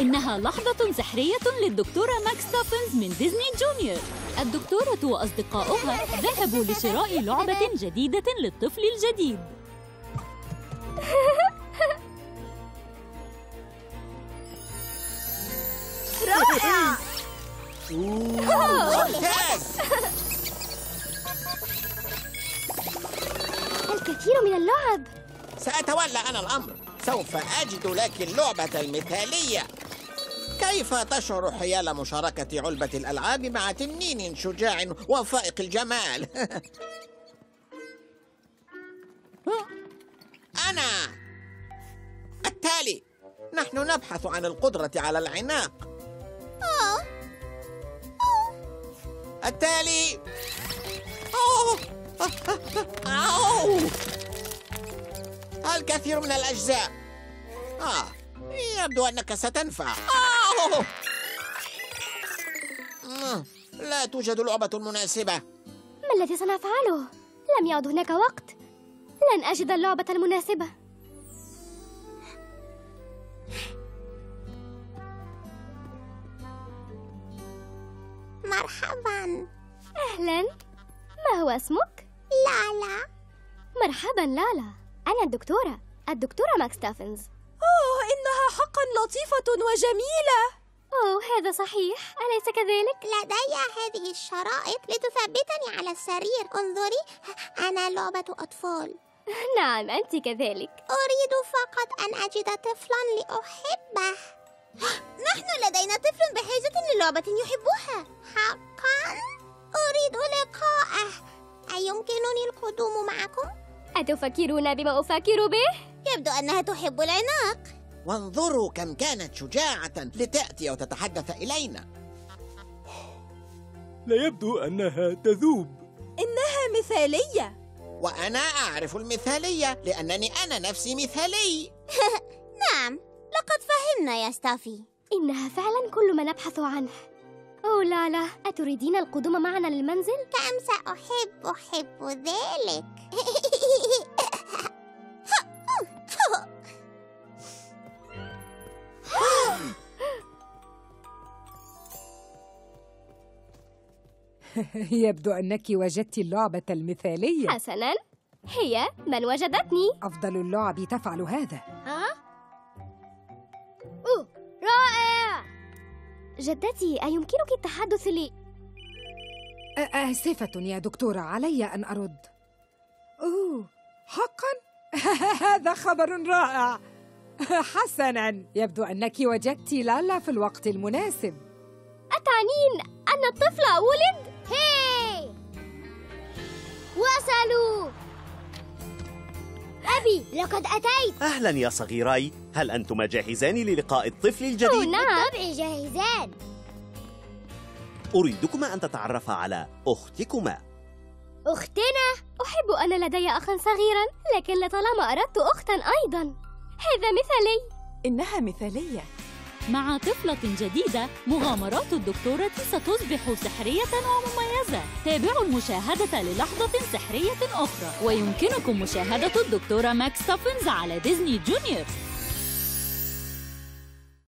إنها لحظة سحرية للدكتورة ماكستافينز من ديزني جونيور. الدكتورة وأصدقاؤها ذهبوا لشراء لعبة جديدة للطفل الجديد. رائع! ممتاز الكثير من اللعب. سأتولى أنا الأمر. سوف أجد لك اللعبة المثالية. كيف تشعر حيال مشاركة علبة الألعاب مع تنين شجاع وفائق الجمال؟ أنا! التالي! نحن نبحث عن القدرة على العناق. التالي! أوه. أوه. الكثير من الأجزاء. آه يبدو أنك ستنفع. أوه. لا توجد لعبة مناسبة. ما الذي سنفعله؟ لم يعد هناك وقت. لن أجد اللعبة المناسبة. مرحبا. أهلا. ما هو اسمك؟ لالا. مرحبا لالا. أنا الدكتورة. الدكتورة ماكس تافنز حقا لطيفة وجميلة. أوه هذا صحيح. أليس كذلك؟ لدي هذه الشرائط لتثبتني على السرير. انظري أنا لعبة أطفال. نعم أنت كذلك. أريد فقط أن أجد طفلا لأحبه. نحن لدينا طفل بحاجة للعبة يحبها. حقا؟ أريد لقاءه. أيمكنني القدوم معكم؟ أتفكرون بما أفكر به؟ يبدو أنها تحب العناق. وانظروا كم كانت شجاعة لتأتي وتتحدث إلينا. لا يبدو أنها تذوب. إنها مثالية. وأنا أعرف المثالية لأنني أنا نفسي مثالي. نعم لقد فهمنا يا ستافي. إنها فعلا كل ما نبحث عنه. أوه لالا أتريدين القدوم معنا للمنزل؟ كم سأحب أحب ذلك. يبدو أنك وجدت اللعبة المثالية. حسنا هي من وجدتني. أفضل اللعب تفعل هذا. ها؟ أوه رائع! جدتي أيمكنك التحدث لي؟ آسفة يا دكتورة علي أن أرد. أوه حقا؟ هذا خبر رائع. حسنا يبدو أنك وجدت لالا في الوقت المناسب. أتعنين أن الطفل ولد؟ هي. وصلوا. أبي لقد أتيت. أهلا يا صغيراي. هل أنتما جاهزان للقاء الطفل الجديد؟ نعم. بالطبع جاهزان. أريدكما أن تتعرفا على أختكما. أختنا؟ أحب أن لدي أخا صغيرا لكن لطالما أردت أختا أيضا. هذا مثالي. إنها مثالية. مع طفلة جديدة مغامرات الدكتورة ستصبح سحرية ومميزة. تابعوا المشاهدة للحظة سحرية أخرى. ويمكنكم مشاهدة الدكتورة ماكس على ديزني جونيور.